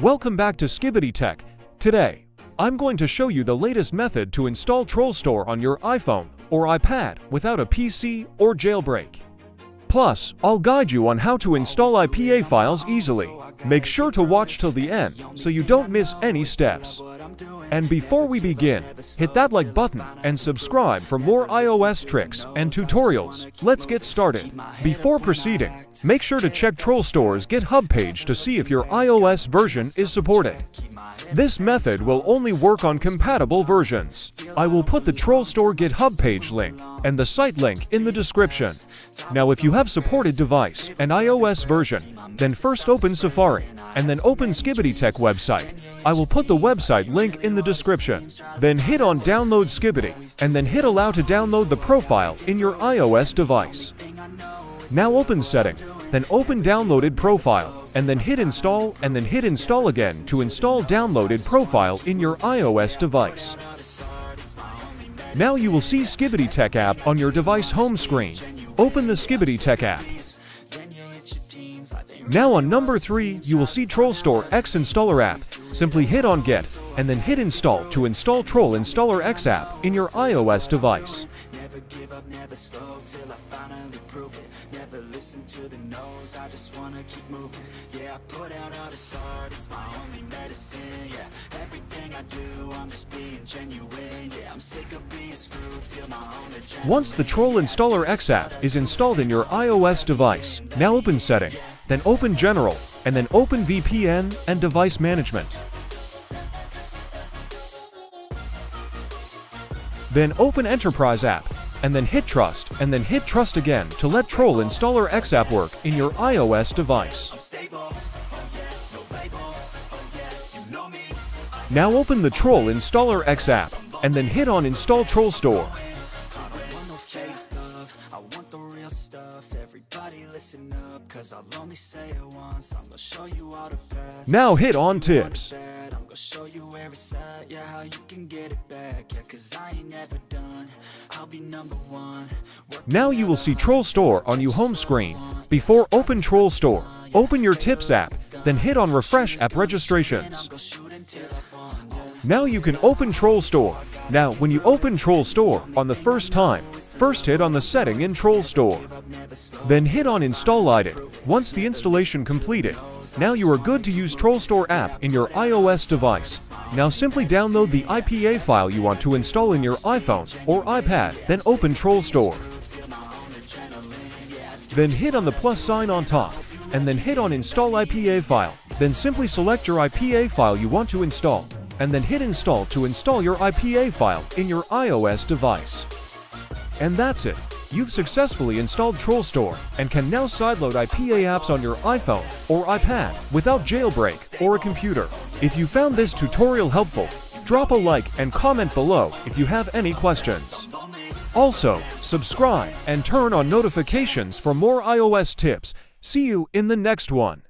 Welcome back to Skibidi Tech. Today, I'm going to show you the latest method to install TrollStore on your iPhone or iPad without a PC or jailbreak. Plus, I'll guide you on how to install IPA files easily. Make sure to watch till the end so you don't miss any steps. And before we begin, hit that like button and subscribe for more iOS tricks and tutorials. Let's get started. Before proceeding, make sure to check TrollStore's GitHub page to see if your iOS version is supported. This method will only work on compatible versions. I will put the TrollStore GitHub page link and the site link in the description. Now if you have supported device and iOS version, then first open Safari and then open Skibidi Tech website. I will put the website link in the description. Then hit on Download Skibidi and then hit Allow to download the profile in your iOS device. Now open Setting, then open Downloaded Profile, and then hit Install and then hit Install again to install Downloaded Profile in your iOS device. Now you will see Skibidi Tech app on your device home screen. Open the Skibidi Tech app. Now on number 3, you will see TrollStore X Installer app. Simply hit on Get, and then hit Install to install Troll Installer X app in your iOS device. Never up, never slow till I finally prove it. Never listen to the no's, I just wanna keep moving. Yeah, I put out all this art, it's my only medicine. Yeah, everything I do, I'm just being genuine. Yeah, I'm sick of being screwed, feel my own agenda. Once the Troll Installer X app is installed in your iOS device, now open Setting, then open General, and then open VPN and Device Management. Then open Enterprise app, and then hit Trust, and then hit Trust again to let Troll Installer X app work in your iOS device. Now open the Troll Installer X app, and then hit on Install TrollStore. Everybody listen up, cause I'll only say it once. I'm gonna show you all the path. Now hit on Tips. I'm gonna show you where it's at, yeah, how you can get it back, yeah, cause I ain't never done, I'll be number one, Now you will see TrollStore on your home screen. Before open TrollStore, open your Tips app, then hit on Refresh app registrations. Now you can open TrollStore. Now, when you open TrollStore on the first time, first hit on the setting in TrollStore. Then hit on Install it. Once the installation completed, now you are good to use TrollStore app in your iOS device. Now simply download the IPA file you want to install in your iPhone or iPad, then open TrollStore. Then hit on the plus sign on top, and then hit on Install IPA file. Then simply select your IPA file you want to install, and then hit Install to install your IPA file in your iOS device. And that's it. You've successfully installed TrollStore and can now sideload IPA apps on your iPhone or iPad without jailbreak or a computer. If you found this tutorial helpful, drop a like and comment below if you have any questions. Also, subscribe and turn on notifications for more iOS tips. See you in the next one.